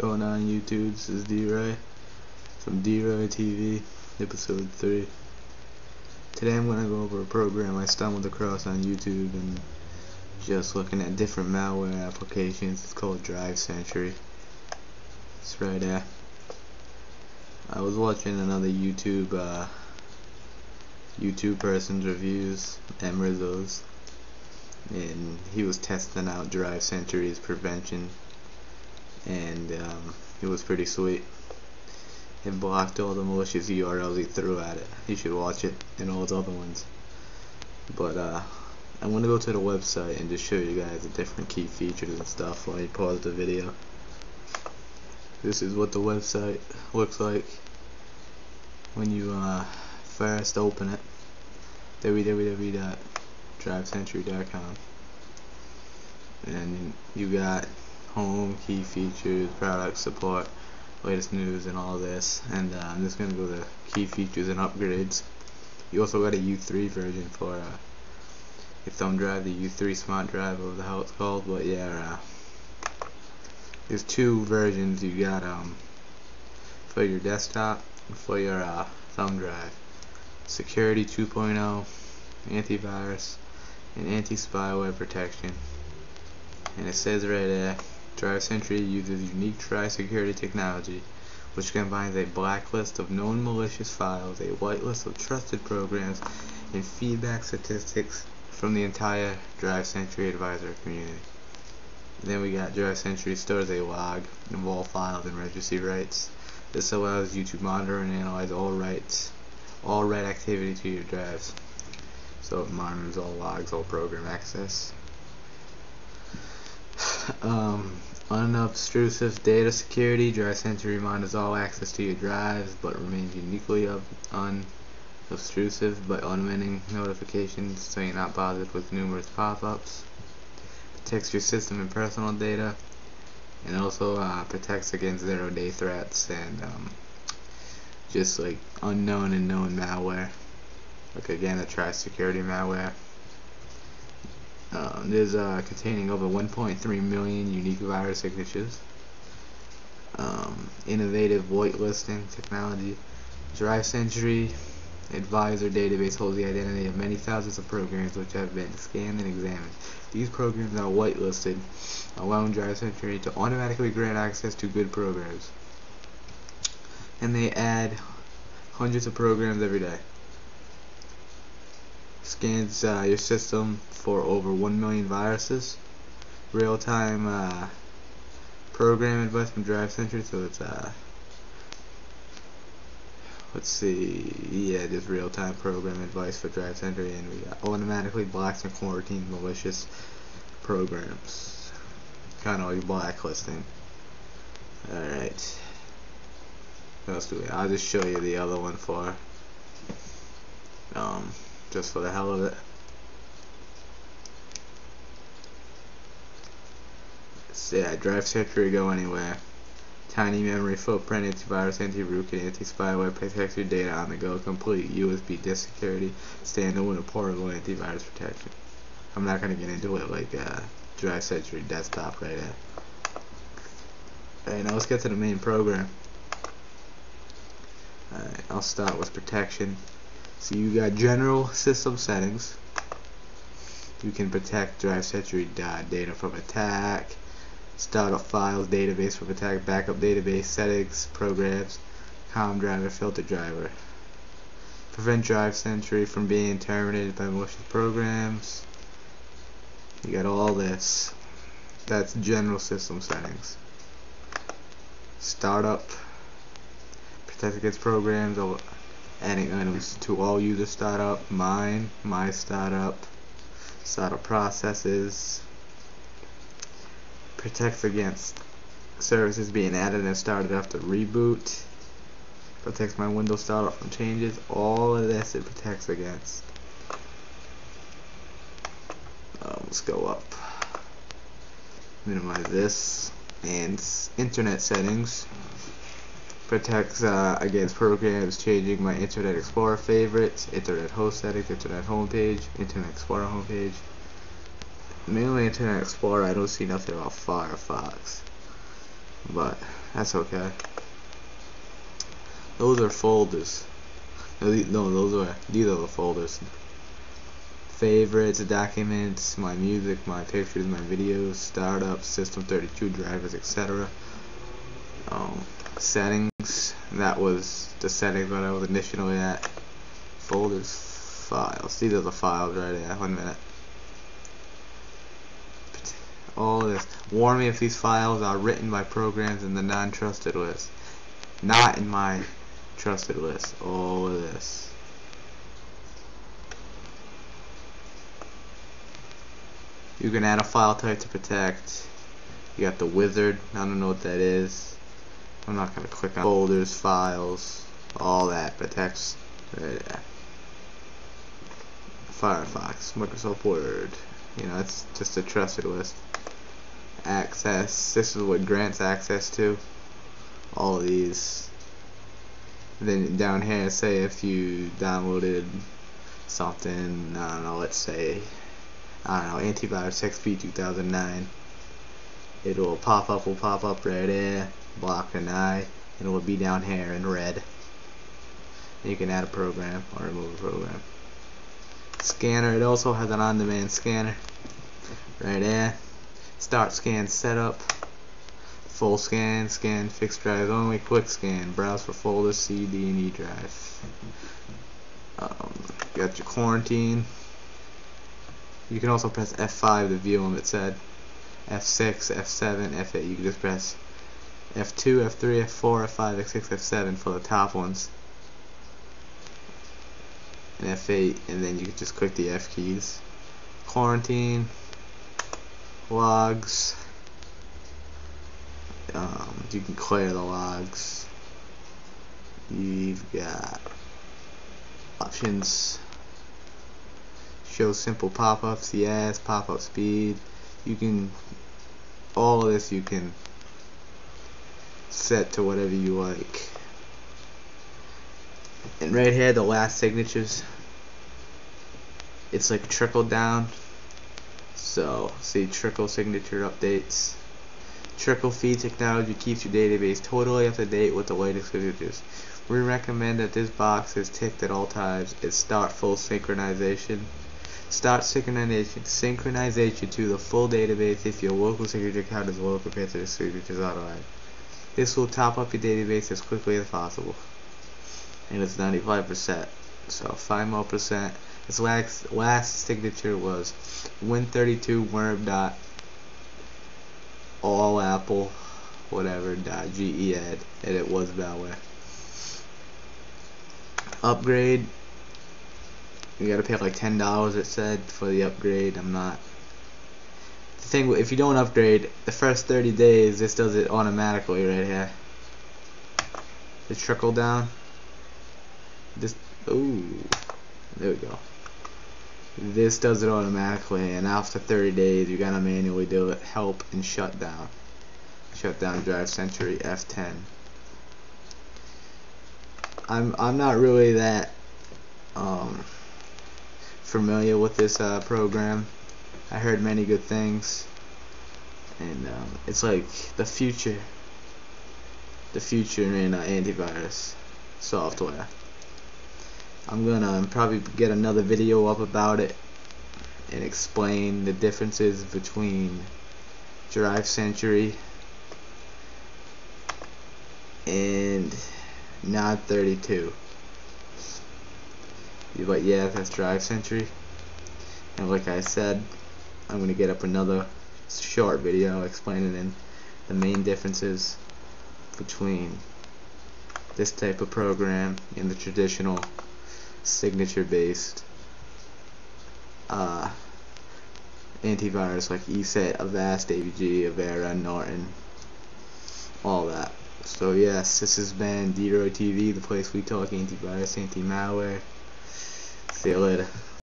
going on YouTube? This is Deroy from Deroy TV, episode 3. Today I'm going to go over a program I stumbled across on YouTube and just looking at different malware applications. It's called DriveSentry. It's right there. I was watching another YouTube uh, YouTube person's reviews, mrizos, and he was testing out DriveSentry's prevention and um, it was pretty sweet. It blocked all the malicious URLs he threw at it. You should watch it and all its other ones. But uh, I'm gonna go to the website and just show you guys the different key features and stuff while you pause the video. This is what the website looks like when you uh, first open it. www.drivesentry.com and you got home, key features, product support, latest news, and all this. And uh, I'm just going to go to key features and upgrades. You also got a U3 version for uh, your thumb drive, the U3 smart drive, or the how it's called. But yeah, uh, there's two versions you got um, for your desktop and for your uh, thumb drive. Security 2.0, antivirus, and anti-spyware protection. And it says right there, DriveSentry uses unique drive security technology, which combines a blacklist of known malicious files, a whitelist of trusted programs, and feedback statistics from the entire DriveSentry advisor community. Then we got DriveSentry stores a log of all files and registry rights. This allows you to monitor and analyze all writes, all write activity to your drives. So it monitors all logs, all program access. Um, unobtrusive data security. DriveSentry monitors all access to your drives, but remains uniquely unobtrusive by unwinding notifications so you're not bothered with numerous pop-ups. Protects your system and personal data, and also uh, protects against zero-day threats and um, just like unknown and known malware. Like again, the tri-security malware. Um, there's uh, containing over 1.3 million unique virus signatures. Um, innovative whitelisting technology. DriveSentry Advisor database holds the identity of many thousands of programs which have been scanned and examined. These programs are whitelisted, allowing DriveSentry to automatically grant access to good programs. And they add hundreds of programs every day scans uh, your system for over 1 million viruses. Real-time uh, program advice from DriveSentry, so it's uh, let's see, yeah, just real-time program advice for DriveSentry, and we automatically blocks and quarantines malicious programs. Kind of like blacklisting. Alright. What else do we? I'll just show you the other one for um just for the hell of it. So yeah, DriveSentry go anywhere. Tiny memory footprint, antivirus, anti-rootkit, anti-spyware protects your data on the go. Complete USB disk security, standalone and portable antivirus protection. I'm not gonna get into it like uh, DriveSentry desktop right now. Alright, now let's get to the main program. Alright, I'll start with protection. So you got general system settings. You can protect DriveSentry data from attack, startup files, database from attack, backup database, settings, programs, COM driver, filter driver. Prevent DriveSentry from being terminated by malicious programs. You got all this. That's general system settings. Startup, protect against programs, adding items to all user startup, mine, my startup, startup processes, protects against services being added and started after reboot, protects my Windows startup from changes, all of this it protects against. Uh, let's go up, minimize this, and internet settings protects uh, against programs changing my Internet Explorer favorites, Internet host settings, Internet homepage, Internet Explorer homepage. Mainly Internet Explorer, I don't see nothing about Firefox. But That's okay. Those are folders. No, those are these are the folders. Favorites, documents, my music, my pictures, my videos, startup, system 32 drivers, etc. Um, settings. That was the settings that I was initially at. Folders, files. These are the files right there. One minute. All this. Warn me if these files are written by programs in the non-trusted list. Not in my trusted list. All of this. You can add a file type to protect. You got the wizard. I don't know what that is. I'm not going to click on folders, files, all that but right there. Uh, Firefox, Microsoft Word. You know, it's just a trusted list. Access. This is what grants access to. All of these then down here say if you downloaded something I don't know let's say I don't know antivirus XP 2009 it will pop up will pop up right there block an eye and it will be down here in red. You can add a program or remove a program. Scanner it also has an on-demand scanner. Right there start scan setup. Full scan, scan, fixed drive only, quick scan, browse for folders, C, D, and E drive. Um, got your quarantine. You can also press F5 to view them, it said. F6, F7, F8, you can just press F2, F3, F4, F5, F6, F7 for the top ones. And F8, and then you can just click the F keys. Quarantine, logs, um, you can clear the logs. You've got options. Show simple pop-ups yes pop-up speed. You can all of this you can set to whatever you like and right here the last signatures it's like trickle down so see trickle signature updates Trickle feed technology keeps your database totally up to date with the latest features. We recommend that this box is ticked at all times and start full synchronization. Start synchronization synchronization to the full database if your local signature count is low compared to the signatures online. This will top up your database as quickly as possible. And it's 95%. So 5 more percent. This last, last signature was Win32 Worm dot all Apple, whatever, dot .ge ed, and it was malware. Upgrade, you gotta pay like ten dollars. It said for the upgrade. I'm not. Thing, if you don't upgrade, the first 30 days, this does it automatically right here. The trickle down. This, ooh, there we go. This does it automatically and after 30 days you gotta manually do it help and shut down. Shut down DriveSentry F10 I'm I'm not really that um, familiar with this uh, program. I heard many good things and um, it's like the future the future in uh, antivirus software. I'm gonna probably get another video up about it and explain the differences between DriveSentry and NOD32 but yeah that's DriveSentry. And like I said I'm gonna get up another short video explaining the main differences between this type of program and the traditional signature based uh, antivirus like ESET, Avast, AVG, Avira, Norton, all that. So yes, this has been Dero TV, the place we talk antivirus, anti-malware. See you later.